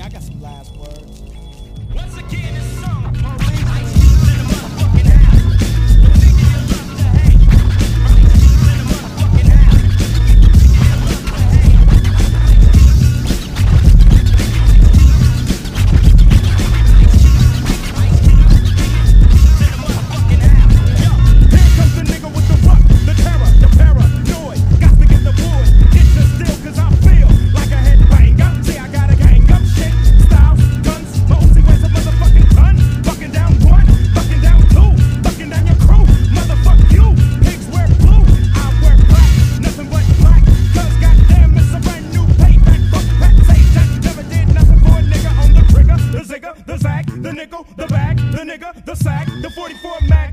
I got some last words. Once again, nickel, the bag, the nigga, the sack, the 44 mag,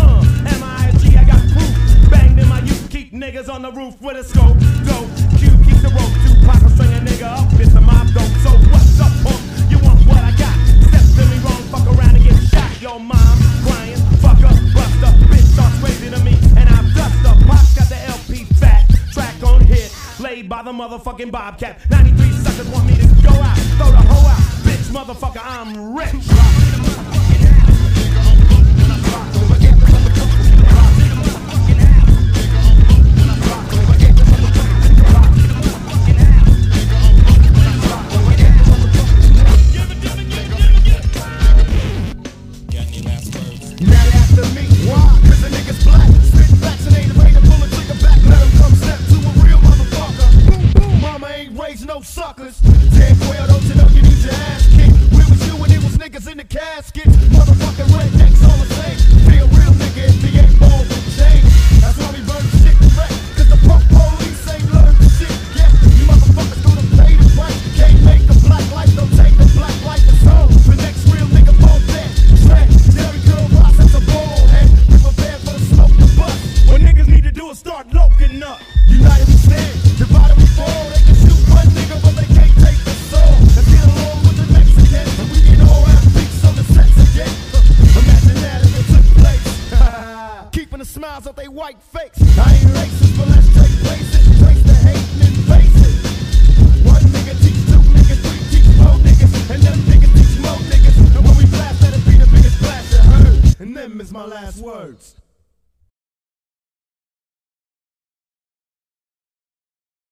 Uh, M-I-G, I got proof. Banged in my youth, keep niggas on the roof with a scope. Q, nigga up, dope. So what's up? You want what I got? Me wrong, fuck around and get shot. Mom, crying, fuck up, bust up. Bitch crazy to me, and I'm dust got the LP fat, track on. Laid by the motherfucking Bobcat. 93 suckers want me to go out, throw the hoe out. Bitch, motherfucker, I'm rich. To start loking up. United we stand, divided we fall. They can shoot one nigga, but they can't take the soul. Let's get along with the Mexicans, and we can all have beats on the sets again. Imagine that if it took place. Keeping the smiles off they white face. I ain't racist, but let's take places. Trace the hate and face it. One nigga teach two niggas, three teach four niggas, and them niggas teach more niggas. And when we blast, it be the biggest blast you heard. And them is my last words.